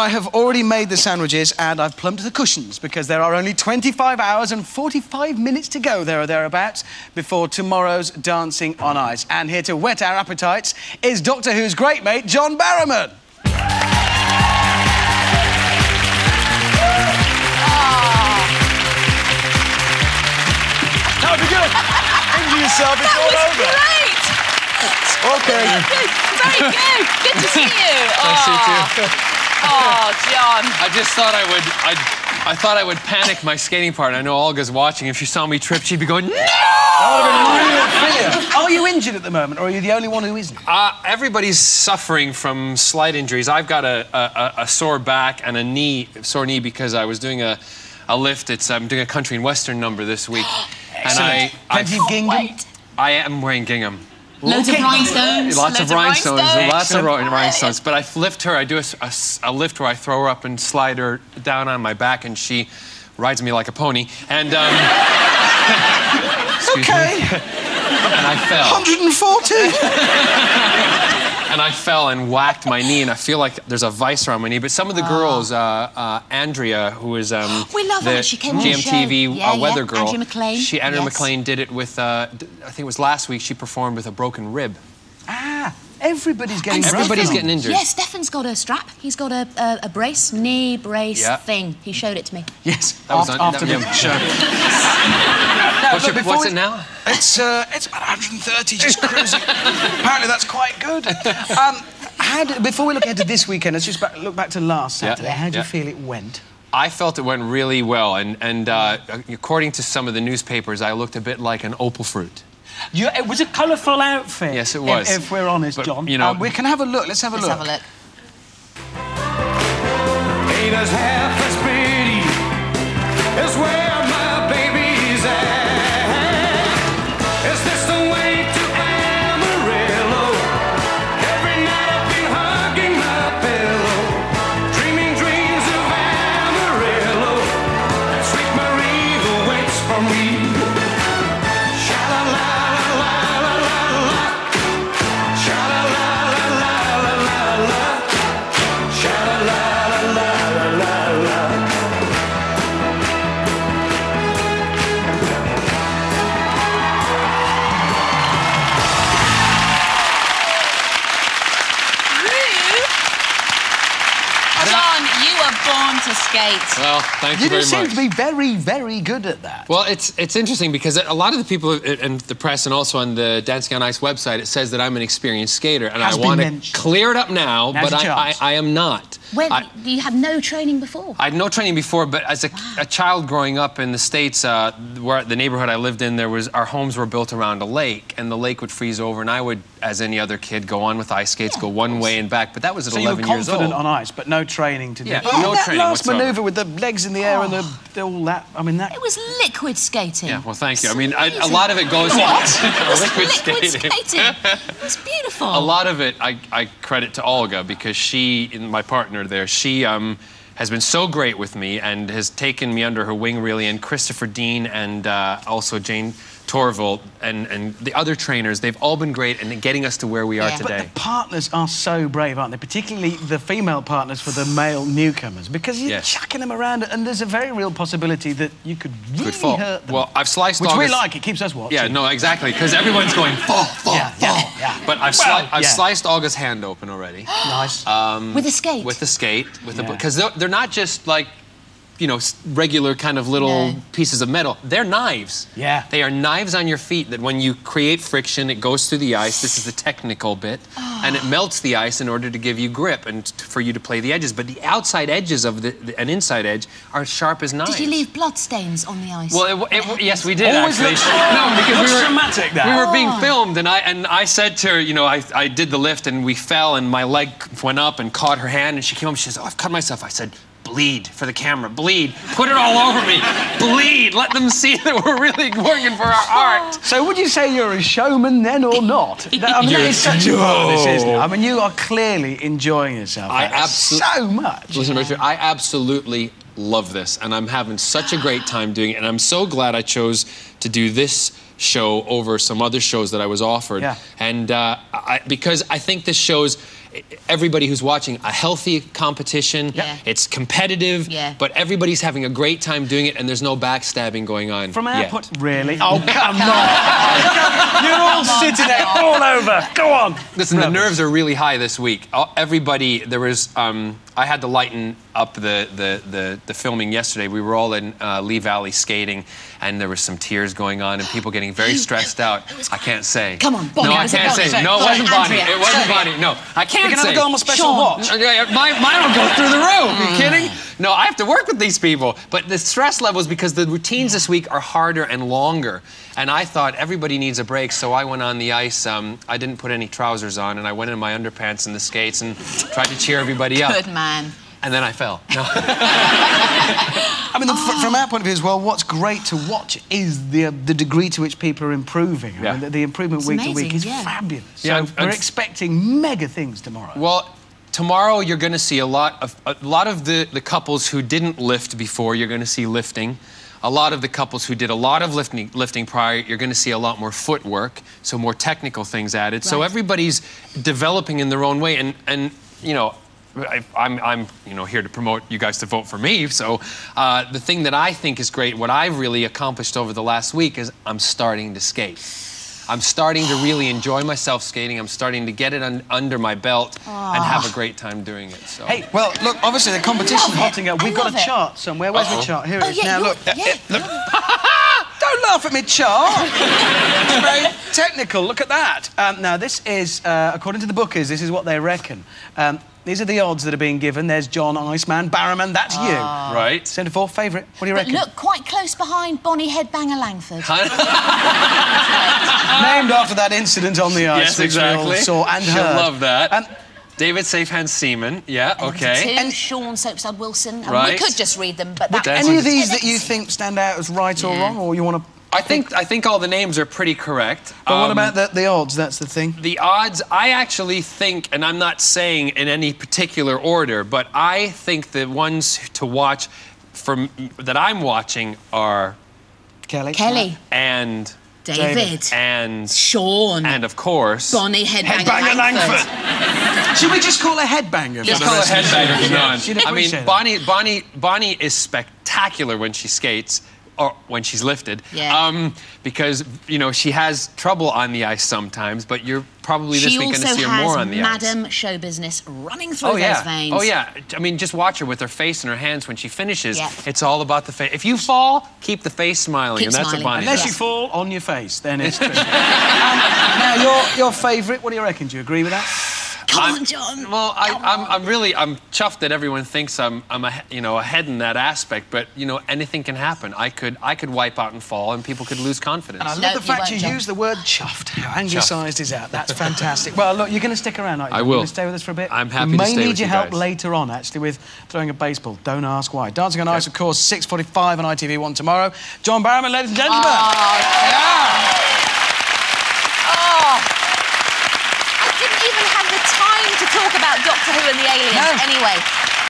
I have already made the sandwiches and I've plumped the cushions because there are only 25 hours and 45 minutes to go there or thereabouts before tomorrow's Dancing on Ice. And here to whet our appetites is Doctor Who's great mate, John Barrowman. That would be good. Injure yourself, it's That all was over. great! Okay. Good, very good. Good to see you. Nice to see you too. Oh, John. I just thought I would. I, I thought I would panic my skating partner. I know Olga's watching. If she saw me trip, she'd be going, "No!" Are you injured at the moment, or are you the only one who isn't? Uh, everybody's suffering from slight injuries. I've got a, a, a sore back and a knee, sore knee, because I was doing a, a lift. It's I'm doing a country and western number this week, and I, I, Plenty of gingham. Wait. I am wearing gingham. Loads of rhinestones. Lots of rhinestones, rhinestones. lots of rhinestones. But I lift her. I do a lift where I throw her up and slide her down on my back, and she rides me like a pony. And um, Okay, me. And I fell. 140. And I fell and whacked my knee, and I feel like there's a vice around my knee. But some of the girls, uh, uh, Andrea, who is um, We love her. the She came on the show. GMTV Yeah, uh, yeah. weather girl. Andrea McLean. She, Andrea Yes. McLean, did it with. Uh, d- I think it was last week. She performed with a broken rib. ah, everybody's getting And Everybody's Stefan- getting injured. Yeah, Stefan's got a strap. He's got a, a, a brace, knee brace Yeah. thing. He showed it to me. Yes, That was after, on- after that- the yeah. show. What's, look, your- what's we- it now? It's uh, it's about 130, just cruising. Apparently, that's quite good. Um, how did, before we look ahead to this weekend, let's just back, look back to last Yeah. Saturday. How do you feel it went? I felt it went really well, and, and uh, according to some of the newspapers, I looked a bit like an opal fruit. You, it was a colourful outfit. Yes, it was. If, we're honest, But, John. you know- Um, we can have a look. Let's have a look. Let's have a look. To skate. Well, thank you, You do very seem to be very, very good at that. Well, it's it's interesting because a lot of the people and the press and also on the Dancing on Ice website it says that I'm an experienced skater, and Has I want to clear it up now. Now's but I, I. I am not. When I, you had no training before. I had no training before, but as a, a child growing up in the states, uh, where the neighborhood I lived in, there was our homes were built around a lake, and the lake would freeze over, and I would, as any other kid, go on with ice skates, Yeah, go one way and back. But that was at so you were 11 years confident old. on ice, but no training to do. Yeah, Oh, no that training last whatsoever. manoeuvre with the legs in the air and the, the- all that. I mean, that. It was liquid skating. Yeah, well, thank you. I mean, I, a lot of it goes. It was liquid liquid skating. skating. It's beautiful. a lot of it I, I credit to Olga because she, and my partner there, she um, has been so great with me and has taken me under her wing really. And Christopher Dean and uh, also Jayne Torvill and, and the other trainers, they've all been great in getting us to where we are Yeah. But But today. the partners are so brave, aren't they? Particularly the female partners for the male newcomers, because you're Yes. chucking them around, and there's a very real possibility that you could really Good fall. hurt them. Well, I've sliced which we like. It keeps us watching. Yeah, no, exactly, because everyone's going fall, fall, Yeah, yeah, fall. yeah. But I've, Well, sli- I've yeah. sliced Olga's hand open already. nice. Um, with a skate. with a skate, with the Yeah. because they're, they're not just like, you know, regular kind of little No. pieces of metal. They're knives. Yeah. They are knives on your feet that when you create friction, it goes through the ice. This is the technical bit, ah. and it melts the ice in order to give you grip and t- for you to play the edges. But the outside edges of the, the an inside edge are sharp as knives. Did you leave blood stains on the ice? Well, it, w- it, yes, we did Always actually. looks- no, because looks we were dramatic, that. We were being Oh. filmed, and I and I said to her, you know, I, I did the lift, and we fell, and my leg went up and caught her hand, and she came up. She says, "Oh, I've cut myself." I said. Bleed for the camera, bleed. Put it all over me. Bleed. Let them see that we're really working for our art. So would you say you're a showman then or not? That- I mean, that You're- is such a part of this, isn't it? I mean, you are clearly enjoying yourself. I That's so much. Listen, Richard, I absolutely love this, and I'm having such a great time doing it. And I'm so glad I chose to do this show over some other shows that I was offered. Yeah. And uh, I, because I think this shows everybody who's watching a healthy competition. Yeah. It's competitive, Yeah. but everybody's having a great time doing it, and there's no backstabbing going on. From our yet. point, really? Oh, come on! You're all sitting there, all over. Go on. Listen, the nerves are really high this week. Uh, Everybody, there was. Um, I had to lighten up the, the, the, the filming yesterday. We were all in uh, Lee Valley skating, and there was some tears going on, and people getting very stressed out. I can't say. Come on, Bonnie, No, I can't Bonnie? say. No, it wasn't Bonnie. It wasn't. Bonnie. No, I can't You can have say. a go on my special Sean. watch. My, mine will go through the roof. Are you kidding? No, I have to work with these people. But the stress levels, because the routines this week are harder and longer. And I thought everybody needs a break, so I went on the ice. Um, I didn't put any trousers on, and I went in my underpants and the skates and tried to cheer everybody up. Good man. And then I fell. No. I mean, the, fr- from our point of view as well, what's great to watch is the uh, the degree to which people are improving. I Yeah. mean, the, the improvement It's week to week is yeah. fabulous. Yeah, so and- we're and- expecting mega things tomorrow. Well, tomorrow you're going to see a lot of a lot of the, the couples who didn't lift before. You're going to see lifting. A lot of the couples who did a lot of lifting, lifting prior, you're going to see a lot more footwork, so more technical things added. So everybody's developing in their own way, and and you know. I, I'm, I'm, you know, here to promote you guys to vote for me. So, uh, the thing that I think is great, what I've really accomplished over the last week, is I'm starting to skate. I'm starting to really enjoy myself skating. I'm starting to get it un- under my belt and have a great time doing it. So. Hey, well, look, obviously the competition's hotting up. We've got a it. chart somewhere. Where's the Uh-oh. chart? Here it Oh, is. yeah, now, you're- look. uh, yeah. look. Don't laugh at me, chart. it's very technical. Look at that. Um, now, this is, uh, according to the bookers, this is what they reckon. Um, these are the odds that are being given. There's John Iceman Barrowman. That's you. Right. Centre four favourite. What do you But reckon? look quite close behind Bonnie Headbanger Langford. Named after that incident on the ice, yes, which we all exactly. saw and She'll heard. love that. Um, David Safehand Seaman. Yeah, okay. Two, Sean Soapstar Wilson. And Right. We could just read them, but that, That's- any of these that you think stand out as right or wrong, or you want to? I think I think all the names are pretty correct. But what Um, about the, the odds? That's the thing. the odds? I actually think, and I'm not saying in any particular order, but I think the ones to watch from that I'm watching are Kelly. Kelly, and David, and Sean, and of course Bonnie Headbanger, Headbanger Langford. Langford. Should we just call her headbanger? Just call her rest of the headbanger show? from now on. She'd I mean. Bonnie, Bonnie, Bonnie is spectacular when she skates, or when she's lifted. Yeah. Um, because you know she has trouble on the ice sometimes, but you're probably this She week going to see her more on has the ice. Madam Show Business running through Oh yeah. those veins. Oh yeah. I mean, just watch her with her face in her hands when she finishes. Yeah. It's all about the face. If you fall, keep the face smiling, Keep and that's smiling. what Bonnie Unless does. you fall on your face, then it's true. um, now, your, your favourite, what do you reckon? Do you agree with that? Come I'm- on, John. Well, I, Come I'm. I'm really I'm chuffed that everyone thinks I'm I'm a, you know ahead in that aspect, but you know anything can happen. I could I could wipe out and fall, and people could lose confidence. And I love No, the fact won't, you, John. use the word chuffed. How anglicised is that? That's fantastic. well, look, you're going to stick around, aren't you? I You're will. going to stay with us for a bit? I'm happy we to may need your you help guys. later on, actually, with throwing a baseball. Don't ask why. Dancing on Ice, of course, 6.45 on ITV1 tomorrow. John Barrowman, ladies and gentlemen. Oh, Oh,